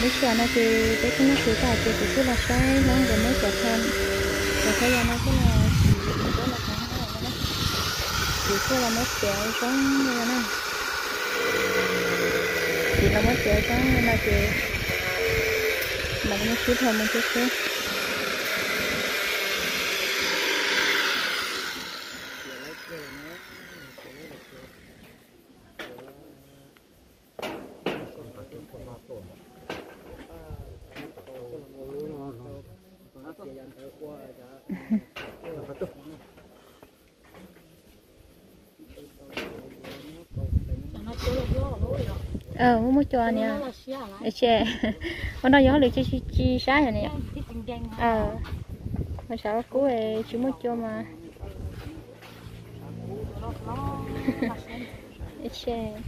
mới chờ nó thì cái cái nó cứ cả thì cứ cứ là sai nó rồi mới trở thành rồi cái nó cái là chỉ là cái này nó thì cứ là mất chéo sống như thế này. Thì nó mới chéo sống như là thì mà nó cứ thôi một chút thôi ờ muốn mua cho nè để che. Hôm nay gió được chi chi sáng rồi nè. Ờ mà sao cú về chú mua cho mà. Để che.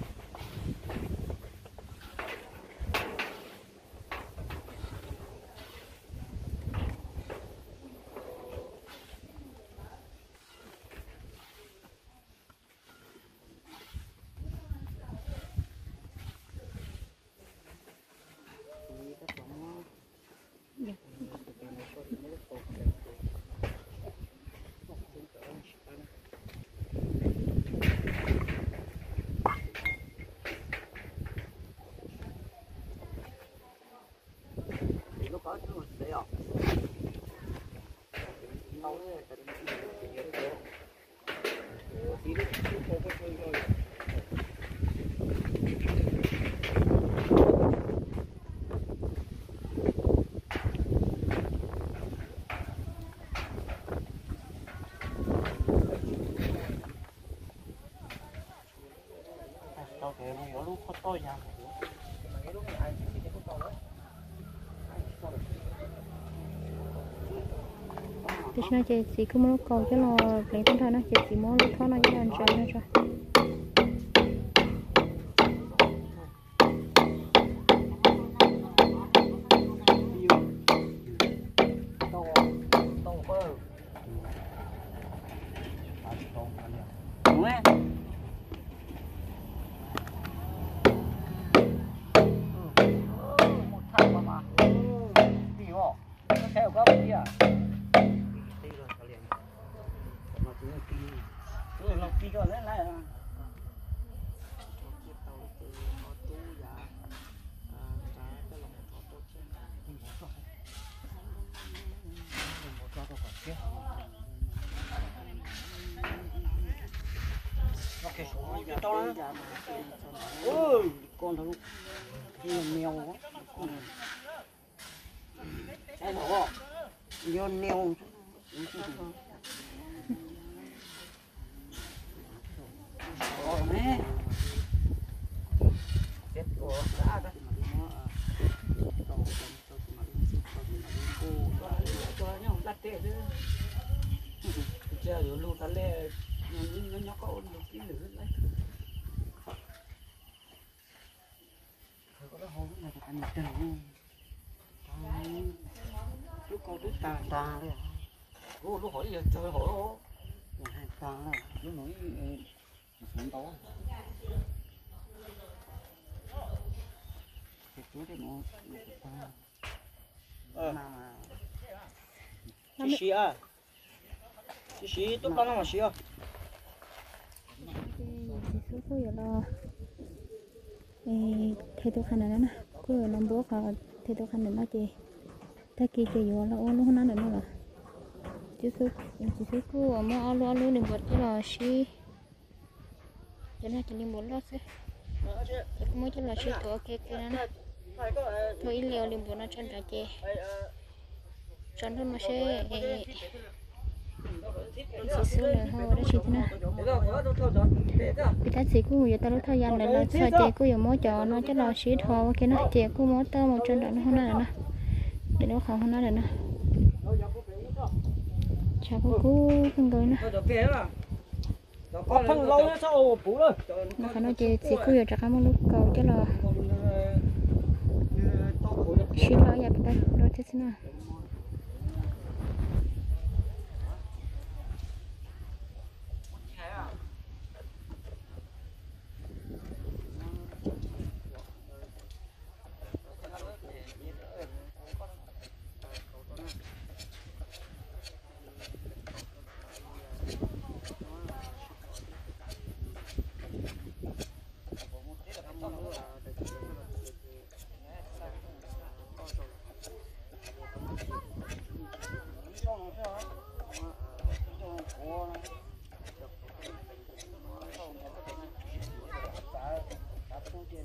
Thì nó chỉ chỉ cứ muốn cầu cho nó lấy tinh thần nó chỉ chỉ muốn lúc thôi nó cho anh chơi nó rồi chứ. Chờ luôn ta lẹ nó nó có ôn được cái lửa đấy có đó hôm này anh trần lúc con đứa ta ta đấy ô lúc hỏi giờ chơi hỏi ô hai ta là lúc nói xuống đó thì chú thì nó ờ mà chị xí à. Chị xí tốt con mà xí à số giờ lo thế tôi khăn này nè cô năm bữa họ thế tôi khăn này nó chị. Ta kia chị vừa là ô lúc nó nữa là chứ số chỉ số cô ở alo alo nên bật cái là xí. Cho nên chỉ nên muốn lo tôi mới cho là xí tổ ok cái nè thôi liều liền bữa nó chân chị chân thôi mà xe. Chỉ số là thôi đó chị thế nào? Cái gì cũng giờ tao thời gian này là sao chị cũng giờ mỗi chợ nó chắc là xí thôi cái nó chị cũng mỗi tao một chân đó nó không nói nè để nó không nói con người nè. Có phân lâu nữa sao bù rồi? Nó phải nói chị chị cũng giờ chắc một lúc cầu chắc là xí lo giờ cái đó thế nào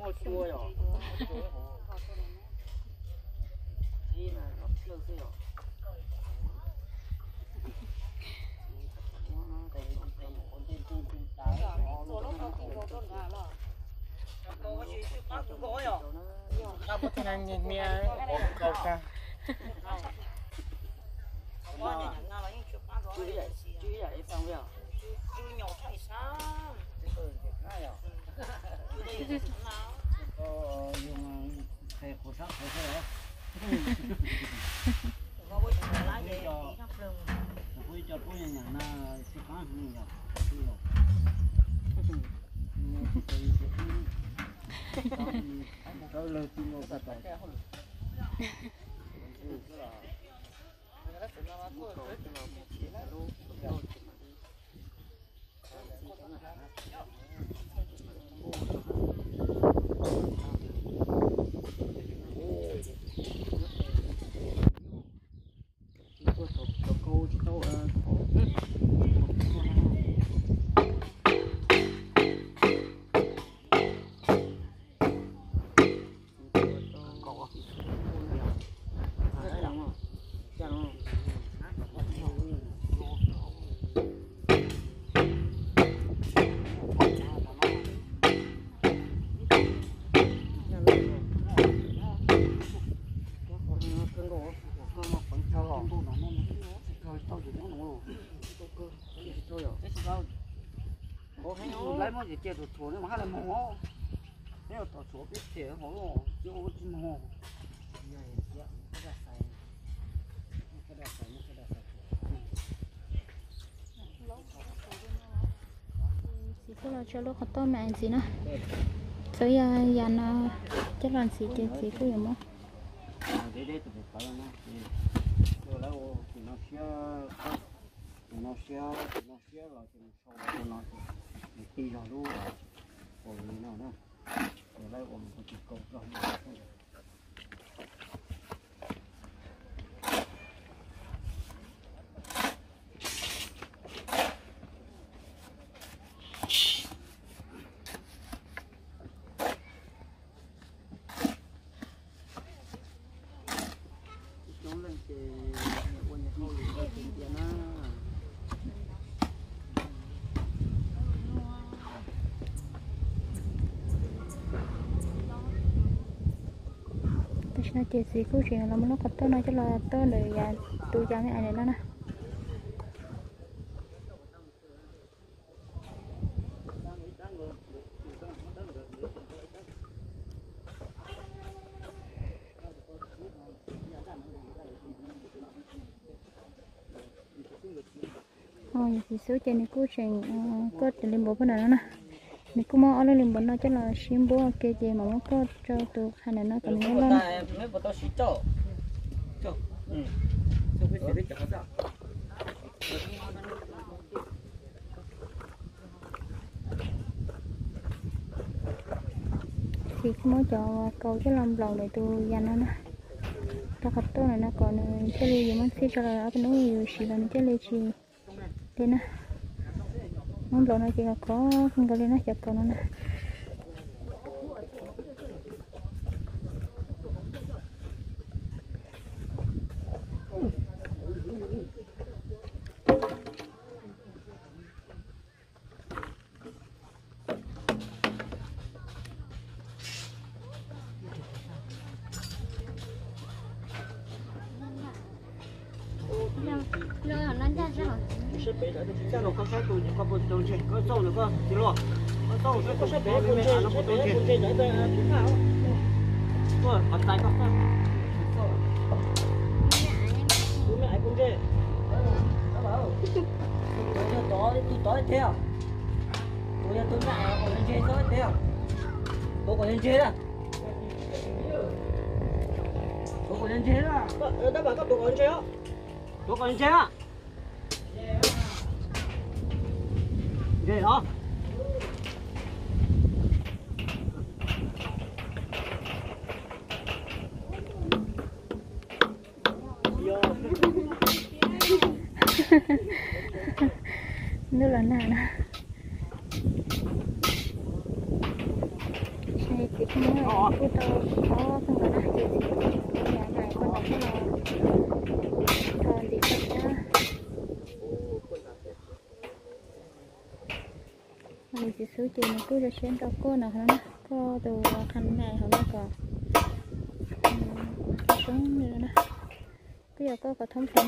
hao chua rồi đi là nó chưa rồi Tao có thể nhìn mẹ cầu ca. Chú ý lại, chú ý lại xong rồi dùng thẻ của sắc của thế đó. Vui cho vui nhà na sẽ có gì nhỉ? Đó lấy đồ mà mỏ có là cho lúc họ to mẹ gì nữa tới giờ nó chắc là gì chứ chỉ có gì mà để để tụi phải nó rồi lấy thì nó xia nó xia nó xia rồi thì nó sâu nó thì đi rồi luôn rồi nó nữa, rồi lấy ôm một cái cầu rồi nó lên thì quân nhà thôi thì tiền tiền á tôi sẽ chơi gì cứ chuyện là nó có tôi nói cho là tôi để giờ tôi cho cái này nó nè. Ôi, thì số trên này cứ chuyện có tiền liên bộ bên này nè mình cũng mong ở đây mình nó chắc là xin bố kê gì mà nó có cho tôi hai này nó cần nhớ lắm mấy tao cho cho ừ chẳng thì cũng mới cho câu cái lòng lòng để tôi dành nó nè. Cho gặp tôi này nó còn ờ, chơi gì mà xí cho là ở bên đó nhiều chỉ là cái thế nào đây nè món đồ nó chỉ là có không có lên nó chặt cầu nó nè 是 có bộ đầu chuyển có sâu được có chỉ lo có sâu sẽ có sẽ bé con chơi nó có đầu chuyển chơi đấy là chúng nào rồi còn tay có sao bố mẹ cũng chơi tôi cho tó tôi tó theo tôi cho tôi mẹ còn lên chơi tôi theo tôi còn lên chơi đó tôi còn lên chơi đó tôi đã bảo các tôi còn lên chơi đó tôi còn lên chơi đó ghê đó nước là nè đây thì cũng nó cô tao có không có nát gì gì nhà này con tao cái là còn gì hết nhá chỉ số chỉ nó cứ được xem tao cô nào nó có từ khăn này họ nó còn sống nữa nè bây giờ có có thông tin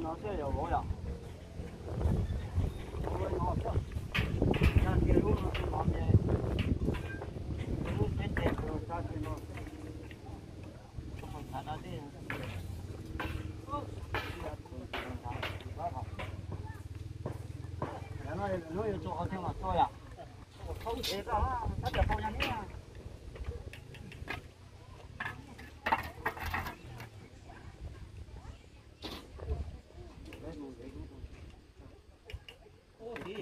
nè Một lời nó sẽ hiểu lỗi à? Một lời nó sẽ Cha kia lúc nó sẽ làm gì? Lúc chết đẹp rồi cha kia nó Không phải thả ra đi nó nó yêu chỗ theo mà thôi à không thể cả tất cả không nhắn nha ô thì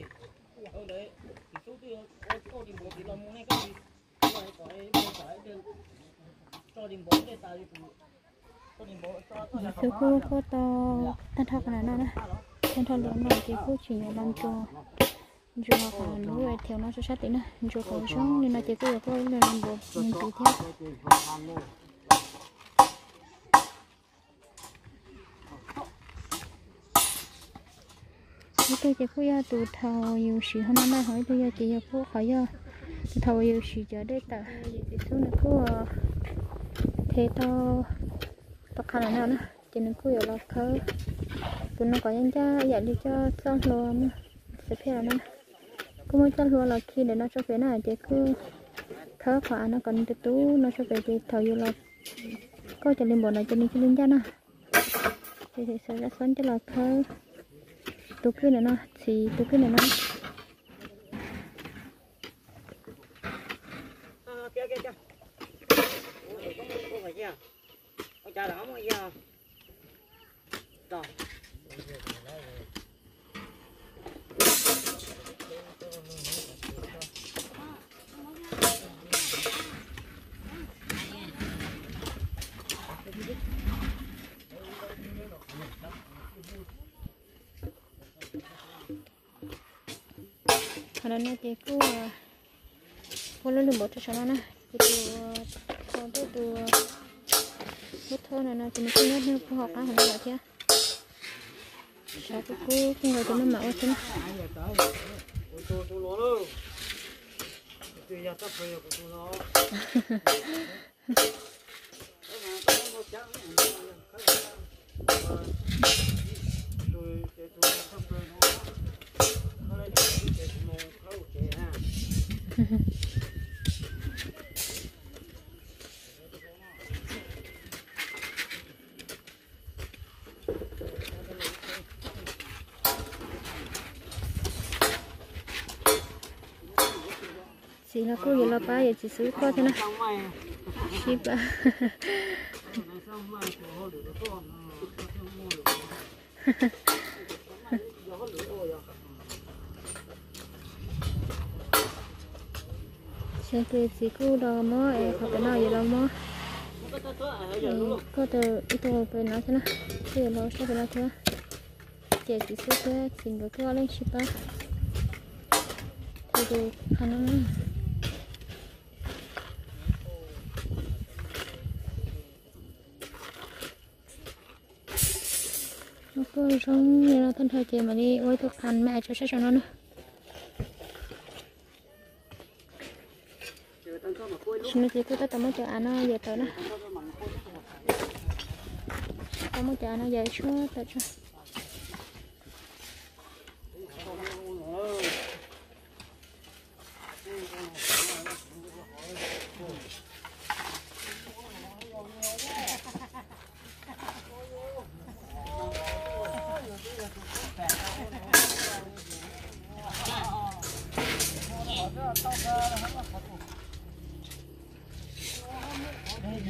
ở đấy thì số tiền ô ô đi bộ thì làm món này cái gì cái này có cái cái cái cái cho đi bộ để tài đi bộ cho đi bộ cho cho là sư cô có to tan thọ cái này nè tan thọ lớn này thì cô chỉ làm cho cho họ nuôi theo nó cho sát tí nè cho còn xuống nên là chỉ cô có lên làm bộ, mình tùy theo. Tôi chỉ có ya tụ thầu yêu sự hôm nay hỏi tôi ya chỉ cô hỏi ya tụ thầu yêu sự cho đây ta số này thế to. To khăn nào nữa. Chỉ nên cứ là khơ tụi nó có nhân cha dạy đi cho xong luôn sẽ phải là nó có muốn cho luôn là khi để nó cho phía này chỉ cứ khơ khóa nó còn tự tú, nó cho về thì thầu yêu là có cho lên bộ này cho nên cho lên cha nè thì sẽ ra xoắn cho là khơ tụi cứ này nó thì tụi cứ này nó kia kia kia không phải kia ông cha đó mà kia rồi hồi nãy thì cô cô lên đường bộ cho nó thì tôi còn tôi tôi bút thôi này nè thì mình cứ nhớ như cô học á hồi nãy chưa sao cô cô không ngồi cho nó mạo chứ tôi tôi nó đâu tôi giờ tập về của tôi nó tôi sẽ tôi tập về nó nó lại tôi sẽ nó khâu chế ha chỉ là cô giờ là ba giờ chỉ xử coi thế nè xong mày chỉ ba xong chỉ của coi thế nào? Xong mua được xem cái chỉ cô đo mò em học cái nào giờ đò mò có từ ít thôi về nó thế nào? Bây giờ nó sẽ về nó thế chị chỉ xử cái xin cái cái lên ship ba thì được khả năng sống như nó thân thời chị mà đi ôi thực hành mẹ cho cho nó nữa Xin chỉ chị, tôi tới tao mới chờ anh nó về tới nè. tao mới chờ nó về xuống tới cho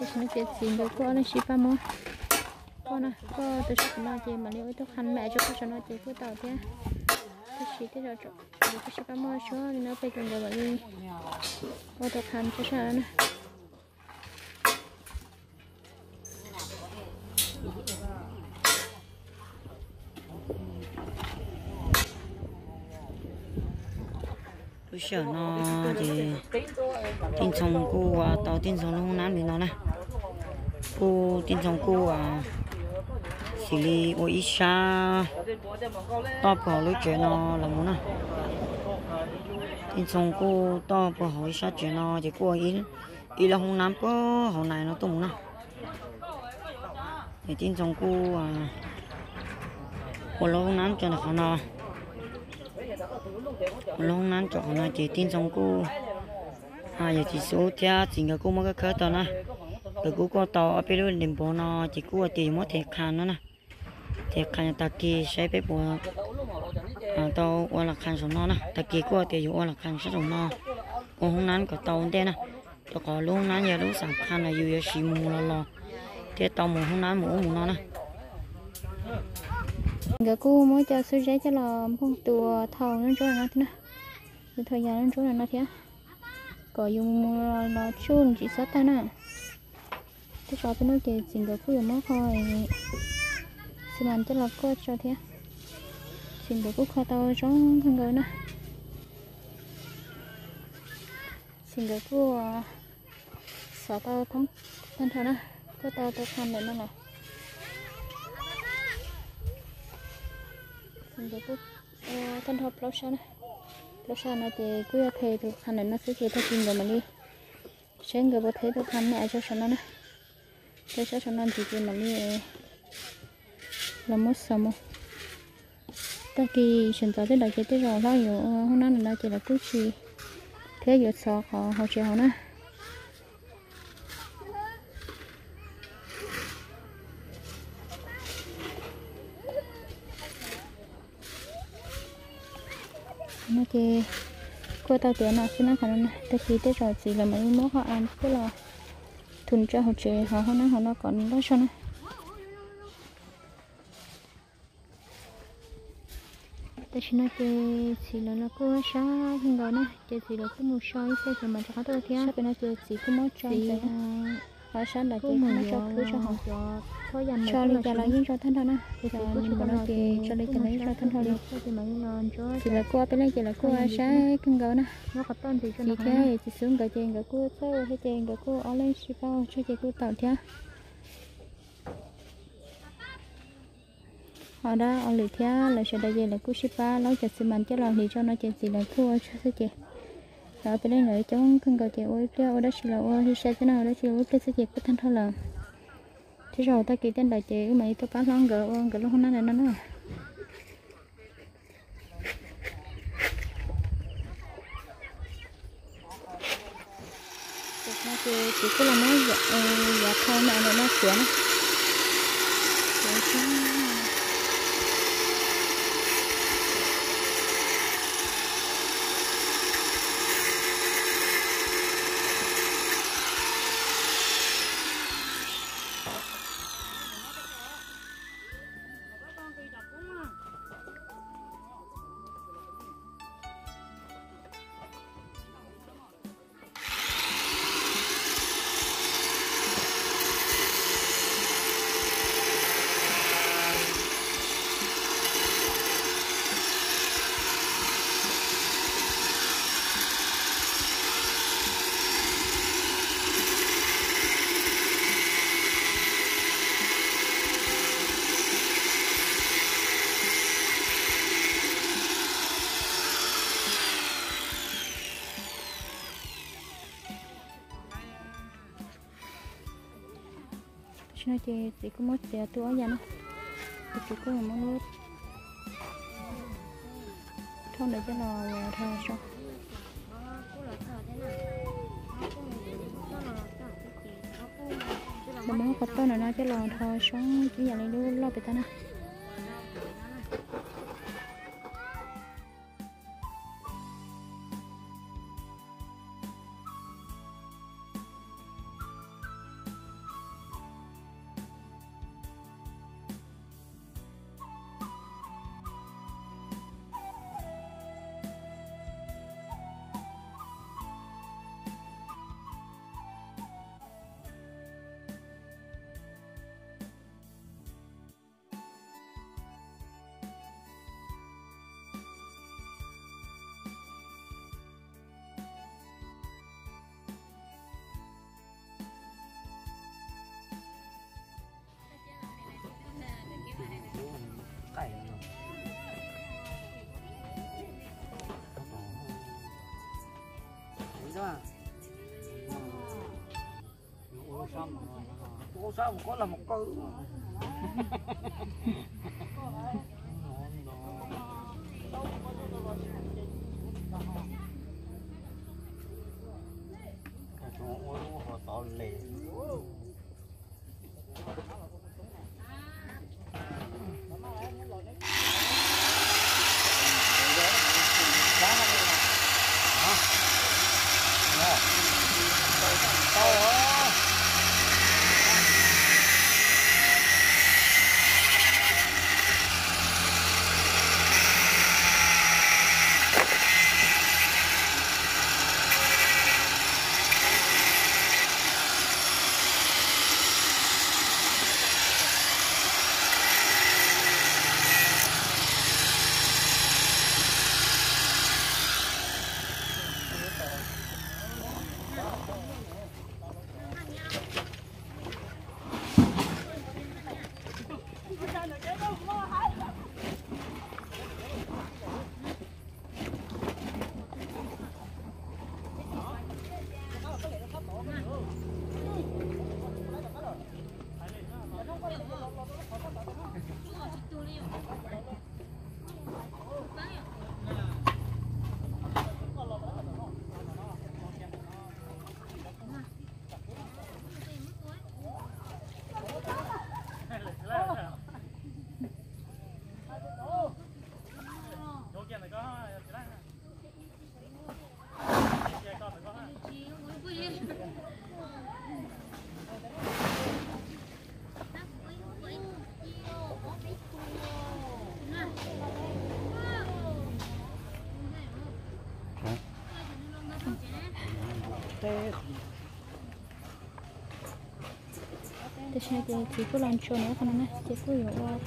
cái nó chết xin được có nó xí ba mô con nè có tôi sẽ nói chị mà nếu tôi khăn mẹ cho tôi cho nó chị cứ tao thế tôi xí thế rồi rồi tôi sẽ ba mô số thì nó phải dùng rồi đi có tôi khăn cho sao nè sợ nó thì tin xong cô à tàu tin xong nó nắm thì nó nè cô tin xong cô à xử lý ô ít xa to bỏ lối chuyện nó là muốn à. Tin xong cô to bỏ hỏi xa chuyện nó thì cô ấy, ý là không nắm có hồi này nó tung nè à. thì tin xong cô à cô lâu không nắm cho nó khó nó lâu nắm cho na chỉ tin xong cô. À giờ chỉ số theo chỉ cái cô mới có khởi tàu nè. Từ cô có tàu ở bên luôn điểm bộ nó chỉ cô tiền mới thể khăn nữa nè. Thể khăn ta kia sẽ bị bỏ. À tàu qua là khăn sống nó nè. Ta kia cô tiền qua là khăn sẽ sống nó. Cô không nán có tàu thế nè. Cho có luôn nán giờ lúc sáng khăn là dù giờ xì mù lo lo. Thế tàu mù không nán mù mù nó nè cái cô mới cho sư giấy cho là con tua thầu đến chỗ này nó thế nè thời gian đến chỗ này nó thế có dùng ờ, nó chun chỉ sát ta nè. Thế cho tôi nói chuyện chuyện cái cô mới thôi. Xin làm cho là cô cho thế xin cái cô khoa tao trong thằng người nè xin cái cô sợ tao thấm thân thôi nè cô tao tao khăn để nó này chuyện cái cô thân hợp lâu sao này. Lâu sao nó thì cứ thề thì khăn này nó sẽ thề theo chuyện rồi mà đi. Sáng người bố thấy tôi khăn này cho nó nè cho sẽ cho nó thì chuyện mà đi là mất sao mà ta kỳ chuyển tới đây là cái tới rồi lo hiểu ờ, hôm nay là chỉ là cứ chỉ thế giờ sợ họ họ chơi họ nè nó thì cô tao tiền nào xin nó khả năng ta kỳ tới rồi chỉ là mấy mốt họ ăn cứ là thun cho họ chơi họ hôm nay họ nó còn đó cho nó. Ta chỉ nói chơi chỉ là nó cứ sa không gọi nè chơi chỉ là cứ một soi xe thì mà cho tôi theo bên nó chơi chỉ cứ một chơi họ sáng đã chơi nó cho cứ cho họ. cho đi cho lại cho thân giờ mình bảo nó cho đi cho lấy cho thân thôi đi chỉ là qua bên này chỉ là qua sáng không gọi nè chỉ thế chỉ xuống cái chơi cái cua sao hay chơi cái cua ở lên bao cho chơi cua tàu theo họ đã ở lì theo là sẽ đại diện là cú ship ba nói cho xin mình cho là thì cho nó chơi gì là cua cho sẽ chơi rồi bên đây nữa chống cần cầu chơi ôi theo đó chỉ là ôi thì sẽ thế nào đó chỉ ôi cái sẽ chơi cái thân thôi là thế rồi ta kỳ tên đại chơi mày tôi bán lon gỡ gỡ luôn hôm nay nó nữa chỉ có là nó dạ dạ thôi mà nó nó chuyển này xin chị chị có một tiền tuổi vậy nó thì chị có một lúc thôi để cho nó thờ sao mà muốn có tôi nó cho lò thờ sống, chỉ giờ lấy đu lo bị ta nè sao mà có là một câu Cái chỗ họ to lệ thì xin chị chị cứ làm cho nó con nè chị cứ hiểu qua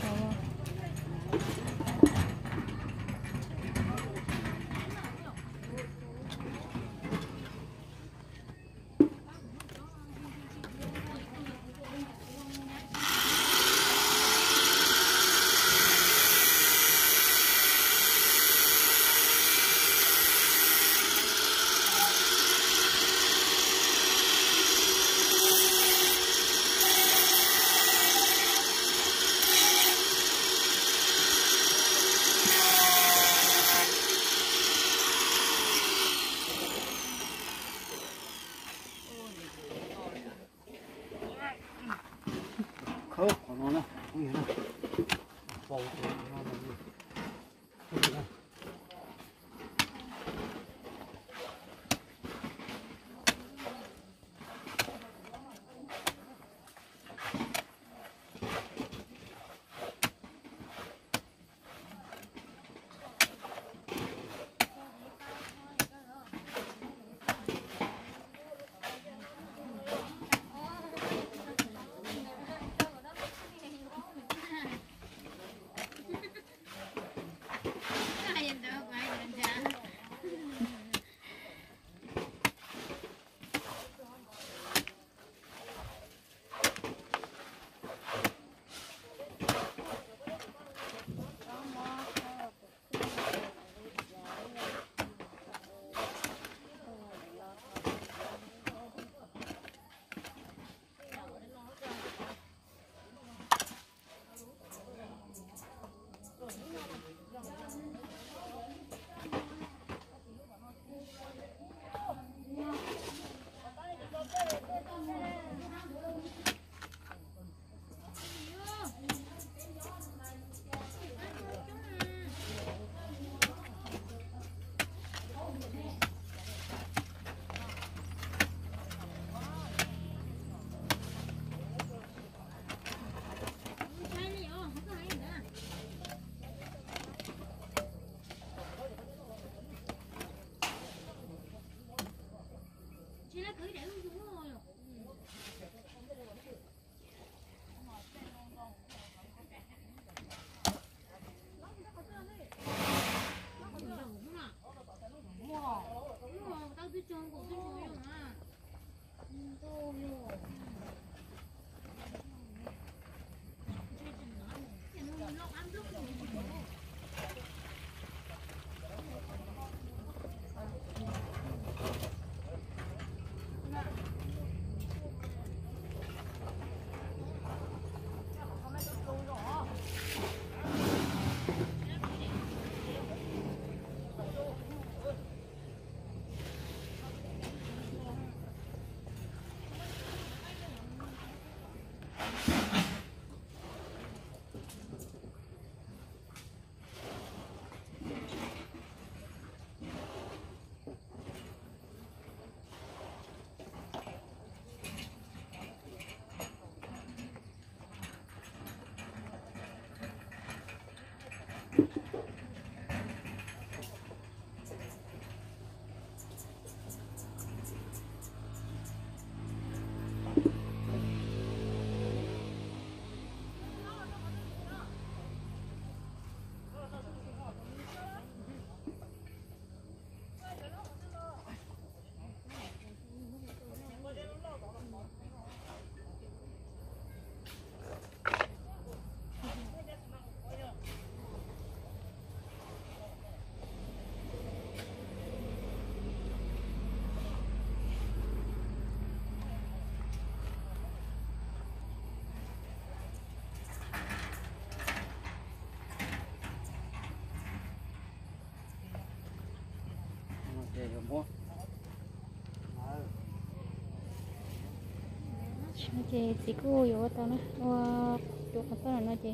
nó chị chỉ có yếu tao nó và chỗ cái tao nó chị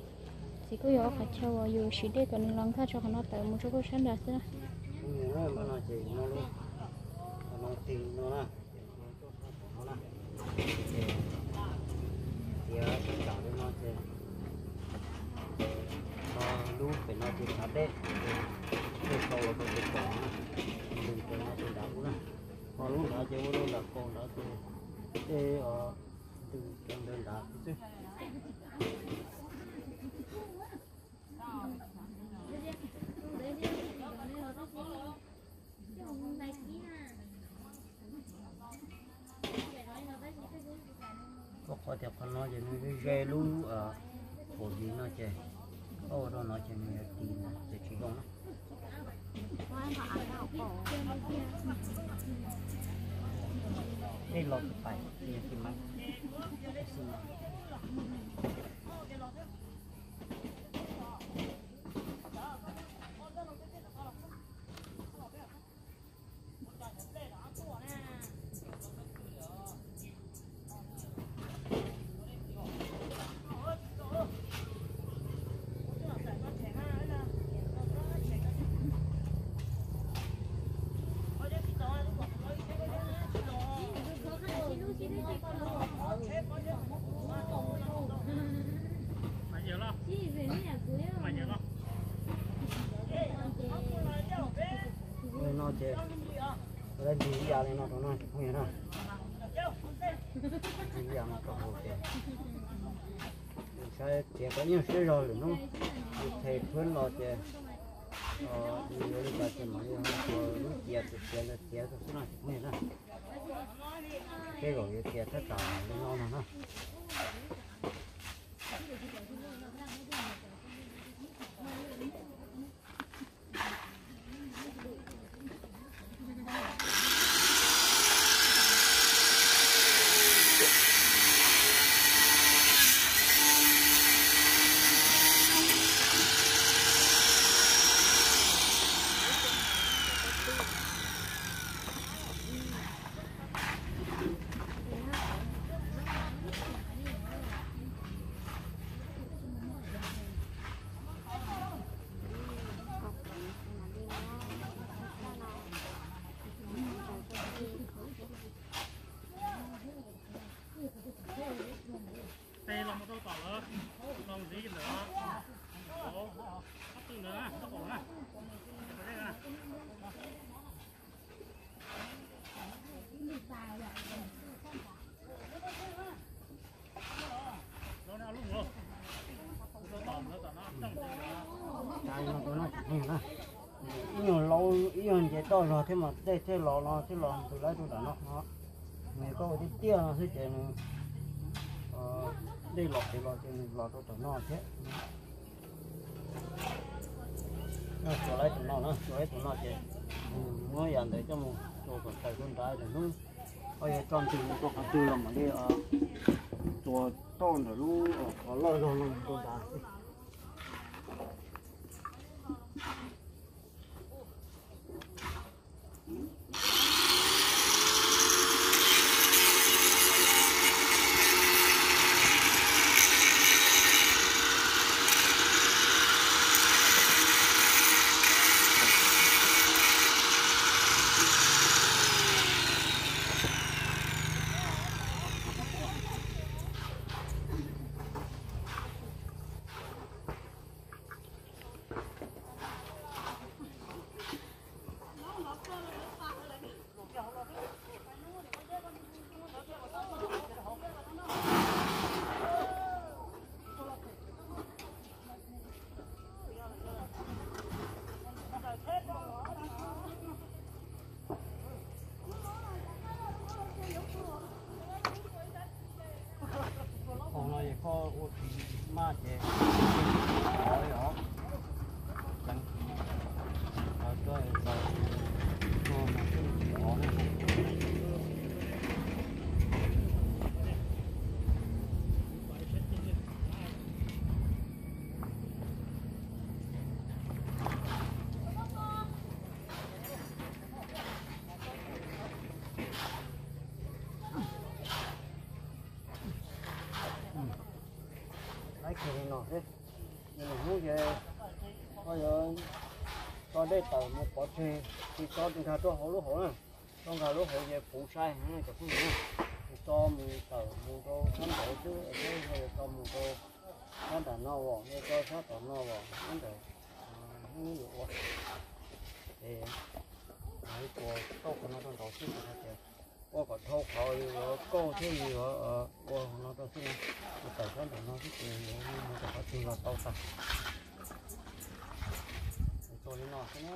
chỉ có yếu phải châu vào yếu chỉ để còn lòng khác cho nó tới một chỗ có sẵn đã chứ nhiều rồi mà nó chỉ nó luôn nó tìm nó nó nè thì thì nó nó lúc phải nó chỉ thật đấy cái cầu là cái cầu đừng có nó chỉ đau nữa còn lúc đó chỉ lúc là con đó thì cái đừng đừng đơn đá chứ Dạ, nhiều sự rồi nó thầy phun lo chơi ờ nhiều đi cả thì mà người hơn lúc chơi thì chơi là chơi thì nó không hiểu nào cái rồi chơi tất cả nó ngon nó ha là một đôi tỏ lỡ lòng gì nữa ổ từ nữa nó ổ nè đây nè nó nào luôn rồi nó tỏ nó tỏ nó trong Đây nó có nó không hiểu nào nhiều lâu nhiều chế rồi, thế mà thế thế lò lò thế lò từ lấy tôi đã nó nó. Người có cái tia ờ, nó sẽ chạy đây lò thì lò thì lò tôi đã nó thế nó cho lấy từ nó nó cho lấy từ nó chạy mới dành để cho một cho còn tài con trái để nó bây giờ tròn từ một cái từ làm mà đi ờ. Cho to rồi lu ở ờ, ờ, lò lò lò con trái còn nó có ô ma chế hỏi họ chẳng ở đây là nó mà cái họ này thế nhưng về bây giờ con đây tàu một có thuê thì cho chúng ta cho hổ lúa hổ nè à. con gà lúa hổ về phụ sai ha cho cũng nữa. Cho mình tàu mình cho khán giả chứ. Ở đây hay cho mình cho khán tàu no vào hay cho khán tàu no vào khán tàu không hiểu thì, hãy cô tốt của nó trong đầu xin là thế cô còn thâu khỏi rồi cô thế gì rồi ờ cô nó trong xin nó tài sản của nó cái gì rồi nhưng mà có chuyện là tao sao cho nên nó cái nó